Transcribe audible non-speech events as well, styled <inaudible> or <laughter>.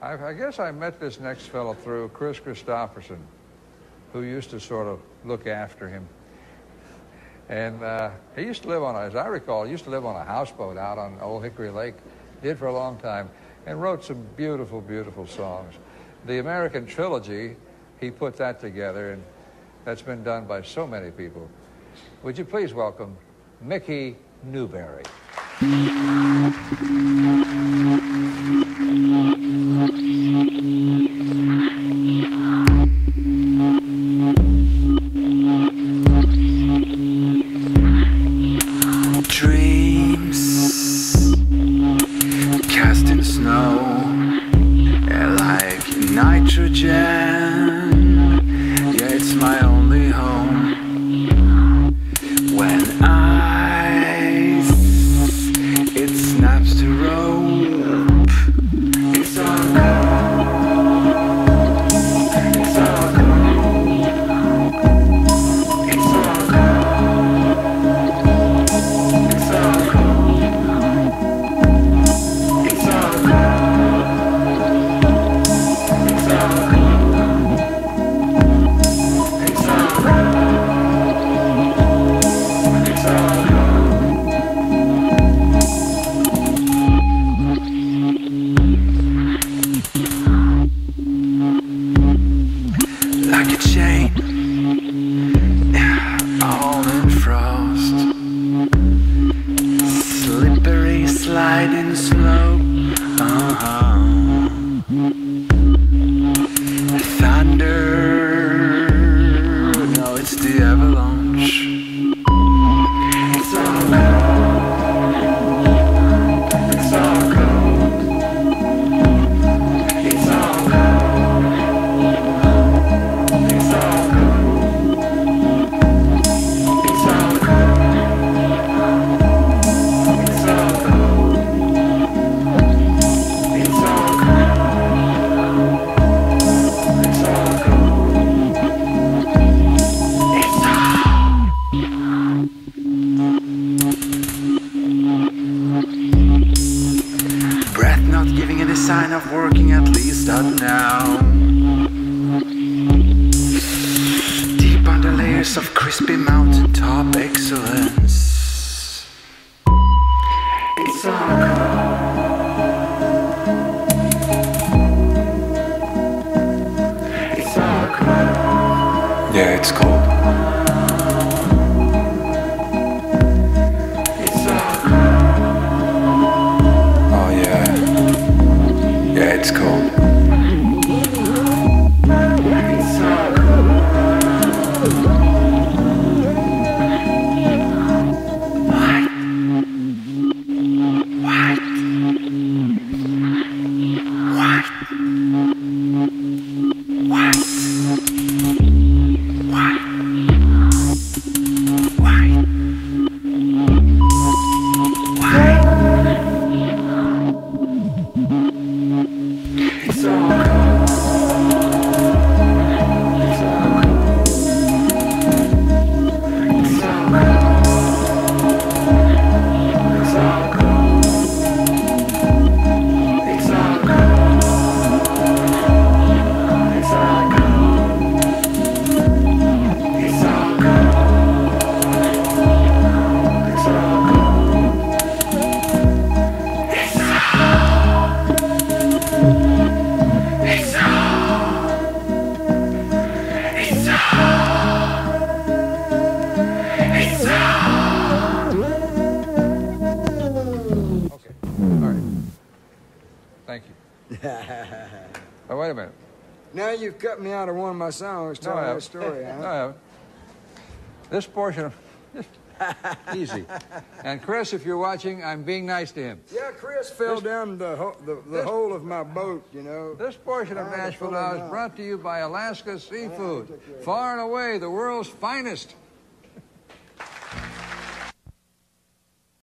I, I guess I met this next fellow through Kris Kristofferson, who used to sort of look after him. And uh, he used to live on, as I recall, he used to live on a houseboat out on Old Hickory Lake. Did for a long time, and wrote some beautiful, beautiful songs. The American Trilogy, he put that together, and that's been done by so many people. Would you please welcome Mickey Newbury? future jazz. Mm-hmm. Giving any sign of working, at least not now. Deep under layers of crispy mountaintop excellence. It's all It's all cold. Yeah, it's cold. Thank you. <laughs> oh, wait a minute. Now you've cut me out of one of my songs No, telling haven't. that story, <laughs> No, I huh? haven't. This portion of. <laughs> Easy. And Kris, if you're watching, I'm being nice to him. Yeah, Kris fell This- down the, ho- the, the this- hole of my boat, you know. This portion of I had to Nashville now is brought to you by Alaska Seafood. took care of it. Far and away the world's finest